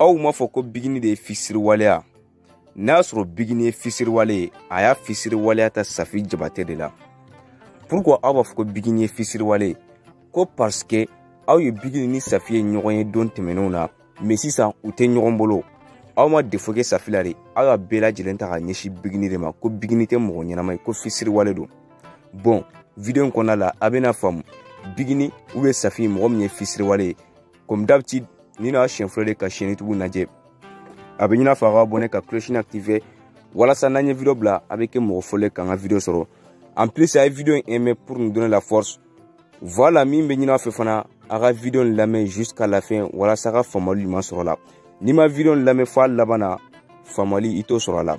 aw m'a fɔ ko bigini de ye fisiriwaleya n'a y'a sɔrɔ bigini ye fisiriwale ye a y'a fisiriwaleya ta safi jabatɛ de la pourquoi aw b'a fɔ ko bigini ye fisiriwale ye ko parce que aw ye bigini ni safi ye ɲɔgɔn ye don tɛmɛnenw na mɛ sisan u tɛ ɲɔgɔn bolo aw ma defo kɛ safi la de aw y'a bɛɛ lajɛlen ta ka ɲɛsin bigini de ma ko bigini tɛ mɔgɔ ɲɛnama ye ko fisiriwale don bɔn video in kɔnɔna la a bɛna faamu bigini u bɛ safi mɔgɔ min ye fisiriwale ye comme d'habitude ni n'a siɲɛ fɔlɔ de ka siɲɛ tugu lajɛ a bɛ ɲin'a fɔ a ka bɔ ne ka cloche active walasa n'an ye video bila a bɛ kɛ mɔgɔ fɔlɔ ka n ka video sɔrɔ en plus a ye video in aimé pour nous donner la force voilà min bɛ ɲin'a fɛ fana a ka video in lamɛn jusqu'à la fin walasa a ka faamuyali ɲuman sɔrɔ a la n'i ma video in lamɛn f'a laban na faamuyali i t'o sɔrɔ a la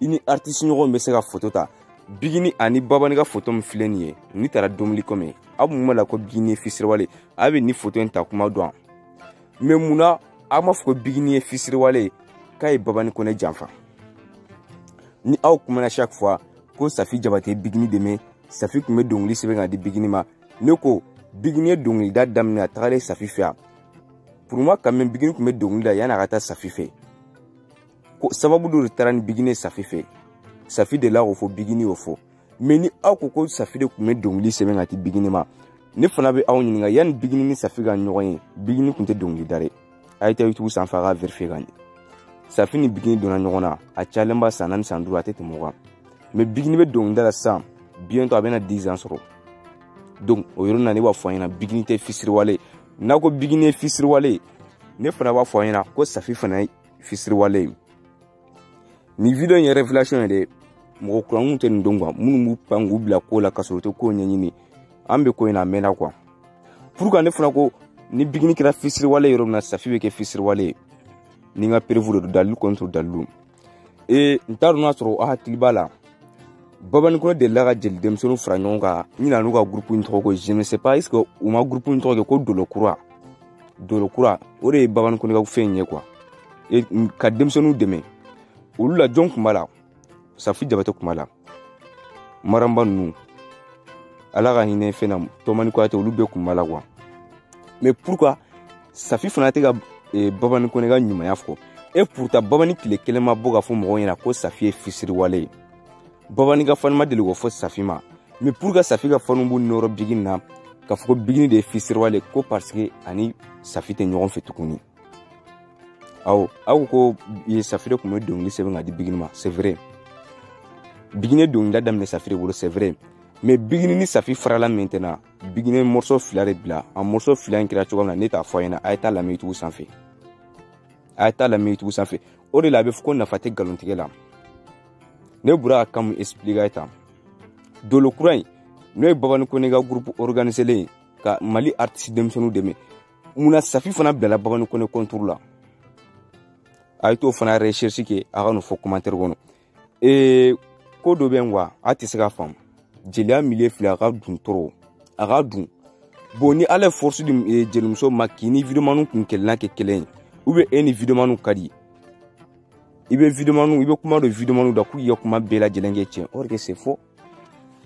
i ni aritisi ɲɔgɔn bɛ se ka foto ta bigini ani babanin ka foto min filɛ nin ye n'i taara domili kɔmi aw mun b'a la ko bigini ye fisiriwale a bɛ ni foto in ta kuma dɔn mɛ mun na aw m'a fɔ ko bigini ye fisiriwale k'a ye babanin kɔnɛ janfa ni aw kumana chaque fois ko safi jabate bigini dɛmɛ safi tun bɛ dɔnkili sɛbɛn ka di bigini ma ne ko bigini ye dɔnkilida daminɛ a tagalen safi fɛ yan puruma ka mɛn bigini tun bɛ dɔnkili la yanni a ka taa safi fɛ ko sababu dɔ de taara ni bigine safi fɛ safi de la k'o fɔ bigini y'o fɔ mɛ ni aw ko ko safi de tun bɛ dɔnkili sɛbɛn ka di bigini ma ne fana bɛ aw ɲininka yanni bigini ni safi ka ɲɔgɔn ye bigini tun tɛ dɔnkili da dɛ a ye taa yutubu sanfɛ a ka vɛrifiye ka ɲɛ safi ni bigini donna ɲɔgɔn na a cayalenba san naani san duuru a tɛ tɛmɛ o kan mɛ bigini bɛ dɔnkili da la sisan biyɛntɔ a bɛna dix ans sɔrɔ donc o yɔrɔ na ne b'a fɔ an ɲɛna bigini tɛ fisiriwale n'a ko bigini ye fisiriwale ne fana b'a fɔ an ɲɛna ko safi fana fisiriwale ye nin video in ye revelation ye dɛ mɔgɔ kuranw tɛ nin don kuwa minnu b'u pan k'u bila ko la ka sɔrɔ u tɛ kow ɲɛɲini an bɛ ko in na a mɛnna kuwa puruka ne fana ko ni bigini kɛra fisiriwale yɔrɔ min na safi bɛ kɛ fisiriwale ye ni n ka perefu de don dalilu kɔni to dalilu ee n t'a dɔn n'a sɔrɔ aw hakili b'a la babanikura delila ka jeli denmisɛnninw fara ɲɔgɔn kan ɲina n'u ka gurupu in tɔgɔ ko je ne sais pas est ce que u ma gurupu in tɔgɔ kɛ ko dolo kura doro kura o de ye bagan kɔnɔgaw fɛn ye kuwa e, ka denmisɛnninw dɛmɛ olu la jɔn kun b'a la safi jabatɛ kun b'a la maranba ninnu ala ka hinɛ fɛn na tɔmani kuyate olu bɛɛ kun b'a la kuwa mɛ pourkua safi fana tɛ ka e, babani kɔnɛ ka ɲumanya fɔ e puruta babani tile kelen ma bɔ ka fɔ mɔgɔw ɲɛna ko safi ye fisiriwale ye babani ka fɔni ma deli ko fɔ safi ma mɛ pour ka safi ka fɔni b'u nɔrɔ bigini na k'a fɔ ko bigini de ye fisiriwa le ko parce que ani safi tɛ ɲɔgɔn fɛ tuguni aw aw ko ye safi de tun bɛ dɔnkili sɛbɛn ka di bigini ma c'est vrai bigini dɔnkilida daminɛ safi de bolo c'est vrai mɛ bigini ni safi farala min tɛna bigini morso fila de bila a morso fila in kɛra cogo min na ne t'a fɔ a ɲɛna a ye taa lamɛn tugu sanfɛ a ye taa lamɛn tugu sanfɛ o de la a bɛ fɔ ko nafa tɛ nkalontigɛ la ne bɔra ka mun expliquer tan dolo kura in n'o ye babani ko ne ka groupe organiselen ye ka mali artiste denmisɛnninw dɛmɛ mun safi fana bilala babani ko ne contour la a ye t'o fana recherche kɛ a ka n'o fɔ commentaire kɔnɔ ee ko dɔ bɛ n wa a tɛ se ka faamu jeliya milieu filɛ a ka dun toro a ka dun bon ni ala ye force di jelimuso ma k'i ni videomaniw kun kɛlɛna kɛ kelen ye ou bien e ni videomaniw ka di i bɛ videomaniw i bɛ kuma don videomaniw da k'u yɛ kuma bɛɛ lajɛlen kɛ tiɲɛ or que c'est faux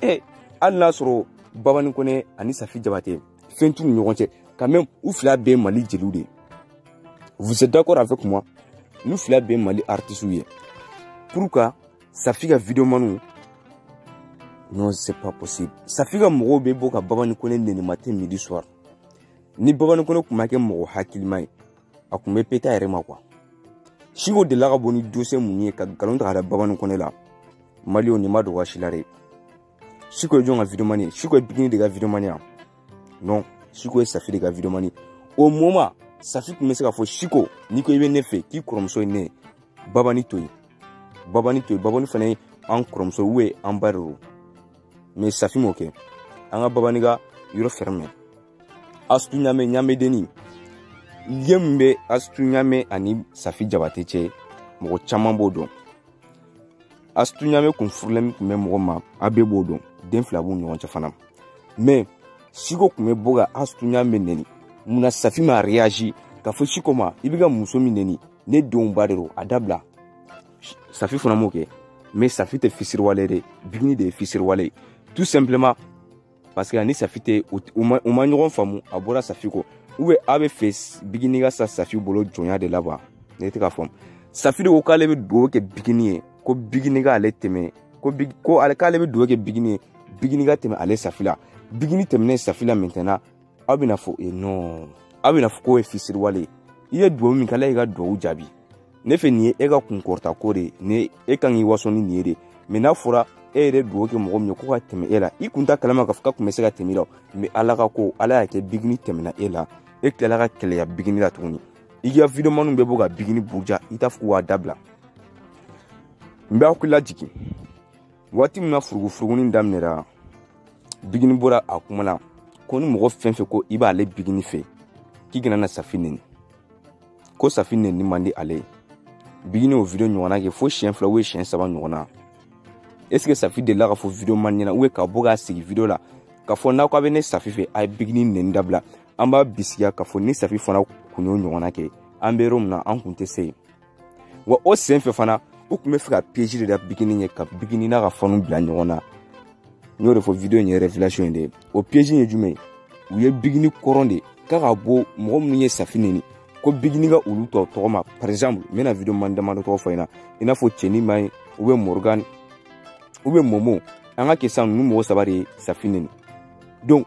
e hali n'a sɔrɔ babani kone ani safi jabate fɛn t'u ni ɲɔgɔn cɛ quand même u fila bɛɛ mali jeliw de ye vous êtes d'accord avec moi n'u fila bɛɛ mali artisiw ye pour que safi ka videomaniw non c'est pas possible safi ka mɔgɔw bɛ bɔ ka babani kone nenimate midi soir ni babani kone tun ma kɛ mɔgɔ hakilima ye a kun bɛ peta yɛrɛ ma kuwa siko delila ka bɔ ni dose mun ye ka nkalon ta ka da babanni kɔnɛ la maliw nin ma dogo a si la dɛ siko ye jɔn ka videomani ye siko ye bikini de ka videomani yan non siko ye safi de ka videomani o moma safi tun bɛ se ka fɔ siko n'i ko i bɛ ne fɛ k'i kɔrɔmuso ye ne ye babani to yen babani to yen babani fana ye an kɔrɔmuso ye an ba de don mɛ safi m'o kɛ an ka babaniga yɔrɔ fɛrɛ mɛ astu ɲame ɲamedeni ye min bɛ astu ɲame ani safi jabate cɛ mɔgɔ caman b'o dɔn astu ɲame kun furulɛmi tun bɛ mɔgɔ ma a bɛɛ b'o dɔn den fila b'u ɲɔgɔn cɛ fana mɛ siko tun bɛ bɔ ka astu ɲame neni munna safi ma reyazi ka fɔ siko ma i bɛ ka muso min neni ne denw ba de don a dabila safi fana m'o kɛ mais safi tɛ fisiriwale de bigini de ye fisiriwale tout simplement parce que ani safi tɛ u ma ɲɔgɔn faamu a bɔra safi kɔ ou bien a bɛ fɛ bigini ka sa safi bolo jɔnya de la wa ne tɛ ka faamu safi de ko k'ale bɛ dugawu kɛ bigini ye ko bigini k'ale tɛmɛ ko ko ale k'ale bɛ dugawu kɛ bigini ye bigini ka tɛmɛ ale safi la bigini tɛmɛnen safi la maintenant aw bɛna fɔ e non aw bɛna fɔ k'o ye fisiriwale ye i ye dugawu min kɛ ala y'i ka dugawu jaabi ne fɛ nin ye e ka kunkɔrɔta ko de ye ni e kan k'i waso ni nin ye de mɛ n'a fɔra e yɛrɛ dugawu kɛ mɔgɔ min ye ko ka tɛmɛ e la i kun ta kalama ka fɔ ka kun bɛ se ka tɛmɛ i la mɛ ala ka ko ala y'a kɛ bigini tɛmɛna e la e tilala ka kɛlɛya bigini la tuguni i ka videomaniw bɛ bɔ ka bigini buruja i t'a fɔ k'u b'a dabila n bɛ aw kila jigin waati min na furugufurugunin daminɛra bigini bɔra a kuma la ko ni mɔgɔ fɛn fɛn ko i b'ale bigini fɛ k'i kana na safi nɛni ko safi nɛni man di ale ye bigini o video ɲɔgɔnna kɛ fo siɲɛ fila u ye siɲɛ saba ɲɔgɔnna est ce que safi delila ka fɔ video man ɲɛna u ka bɔ k'a sigi video la k'a fɔ n'aw k'a bɛ ne safi fɛ a ye bigini nɛni dabila an b'a bisigiya k'a fɔ ni safi fana kun y'o ɲɔgɔnna kɛ an bɛ yɔrɔ min na an kun tɛ se yen wa o sen fɛ fana u tun bɛ fɛ ka piyeji de da bigini ɲɛ ka bigini n'a ka fanu bila ɲɔgɔn na n y'o de fɔ video in ye revelation ye de o piège ye jumɛn ye u ye bigini kɔrɔn de k'a ka bɔ mɔgɔ minnu ye safi nini ko bigini ka olu tɔ tɔgɔ ma par exemple n bɛna video man damadɔ tɔgɔ fɔ i na i n'a fɔ cɛni ma ye u bɛ morgan u bɛ momo an ka kɛ sisan ninnu mɔgɔ saba de ye safi nini donc